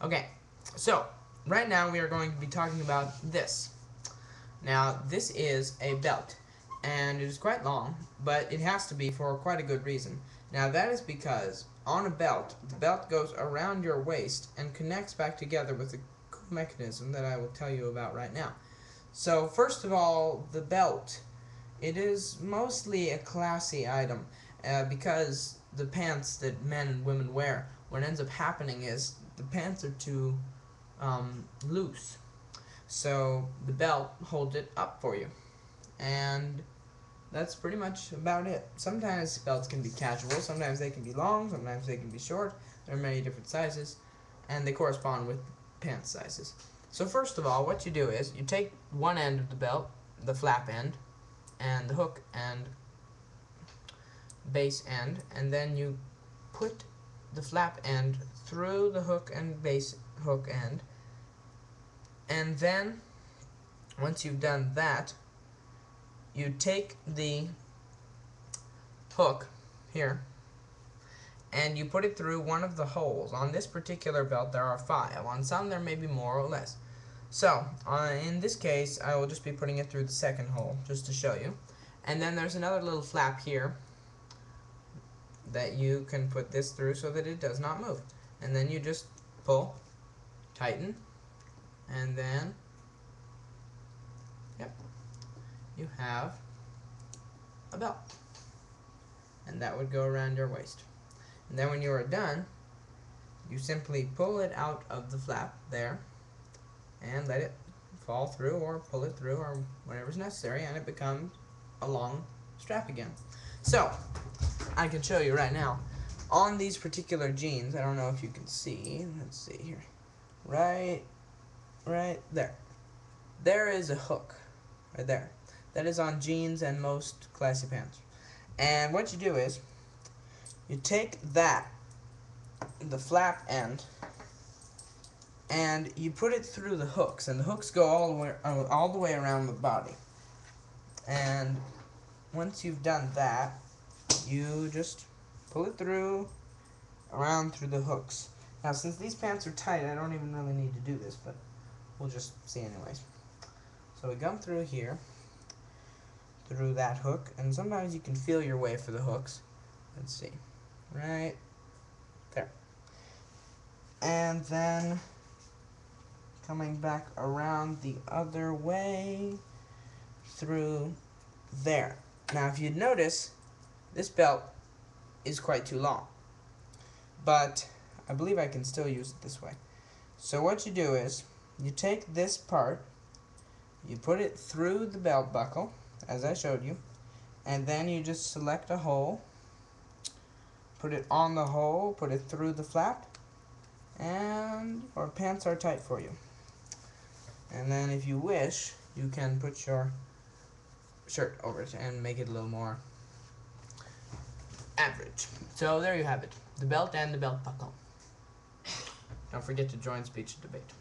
Okay, so right now we are going to be talking about this. Now, this is a belt, and it is quite long, but it has to be for quite a good reason. Now, that is because on a belt, the belt goes around your waist and connects back together with a mechanism that I will tell you about right now. So, first of all, the belt. It is mostly a classy item uh, because the pants that men and women wear, what ends up happening is the pants are too um, loose. So the belt holds it up for you. And that's pretty much about it. Sometimes belts can be casual, sometimes they can be long, sometimes they can be short. There are many different sizes, and they correspond with pant sizes. So first of all, what you do is you take one end of the belt, the flap end, and the hook and base end, and then you put the flap end through the hook and base hook end. And then once you've done that you take the hook here and you put it through one of the holes. On this particular belt there are five. On some there may be more or less. So uh, in this case I will just be putting it through the second hole just to show you. And then there's another little flap here that you can put this through so that it does not move. And then you just pull, tighten, and then, yep, you have a belt. And that would go around your waist. And then when you are done, you simply pull it out of the flap there and let it fall through or pull it through or whatever's necessary and it becomes a long strap again. So, I can show you right now. On these particular jeans, I don't know if you can see. Let's see here. Right, right there. There is a hook, right there. That is on jeans and most classy pants. And what you do is, you take that, the flap end, and you put it through the hooks, and the hooks go all the way, all the way around the body. And once you've done that, you just pull it through, around through the hooks. Now, since these pants are tight, I don't even really need to do this, but we'll just see anyways. So we come through here, through that hook, and sometimes you can feel your way for the hooks. Let's see, right there. And then coming back around the other way through there. Now, if you'd notice, this belt is quite too long. But I believe I can still use it this way. So what you do is, you take this part, you put it through the belt buckle, as I showed you, and then you just select a hole, put it on the hole, put it through the flap, and your pants are tight for you. And then if you wish, you can put your shirt over it and make it a little more average. So there you have it. The belt and the belt buckle. Don't forget to join speech debate.